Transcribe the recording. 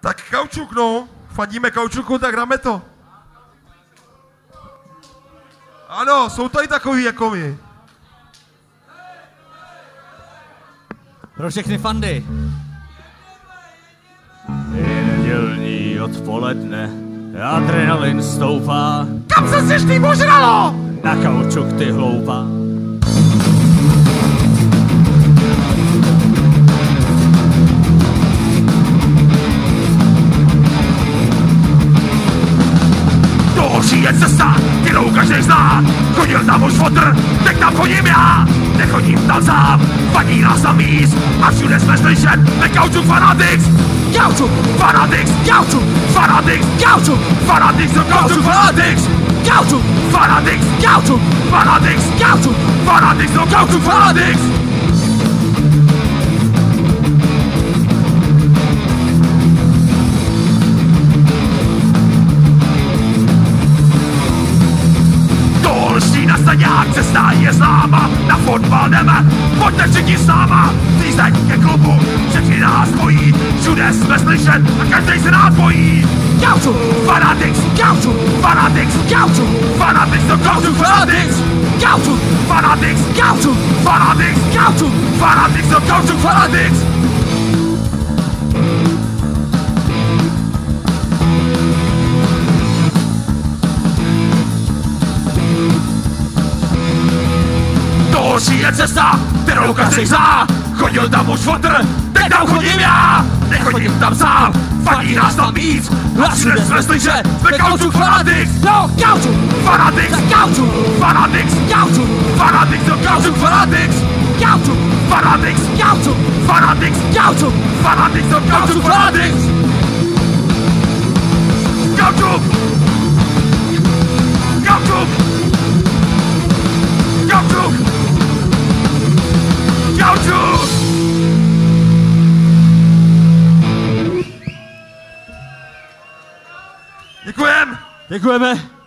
Tak kaučuk, no. Fandíme kaučuku, tak dáme to. Ano, jsou tady takový jako my. Pro všechny fandy. Je nedělní odpoledne, adrenalin stoupá, Kam se sešli možnalo? na kaučuk ty hloupá. Je cesta, kterou každý zná. Chodil tam už fotr, teď tam chodím já. Nechodím tam sám, vadí nás tam míst. A všude jsme slyšet, The Kaučuk Fanatics. Kaučuk Fanatics, Kaučuk Fanatics, Kaučuk Fanatics, The Kaučuk Fanatics. Kaučuk Fanatics, Kaučuk Fanatics, Kaučuk Fanatics, The Kaučuk Fanatics. Dolští na staďák, cesta je známa, na fotbal jdeme, pojďte všichni s náma, lízeň ke klubu, všechny nás bojí, všude jsme slyšet a každý se nás bojí. Gauču, fanatics, gauču, fanatics, gauču, fanatics, to gauču, fanatics, gauču, fanatics, gauču, fanatics, gauču, fanatics, to gauču, fanatics. Další je cesta, kterou každý zná. Chodil tam už fotr, teď tam chodím já. Nechodím tam sám, fandí nás tam víc. Všude jsme slyšet, jsme Kaučuk Fanatics. No, Kaučuk Fanatics, Kaučuk Fanatics, Kaučuk Fanatics, no Kaučuk Fanatics. Kaučuk Fanatics, Kaučuk Fanatics, Kaučuk Fanatics, no Kaučuk Fanatics. Kaučuk! Děkujem! Děkujeme.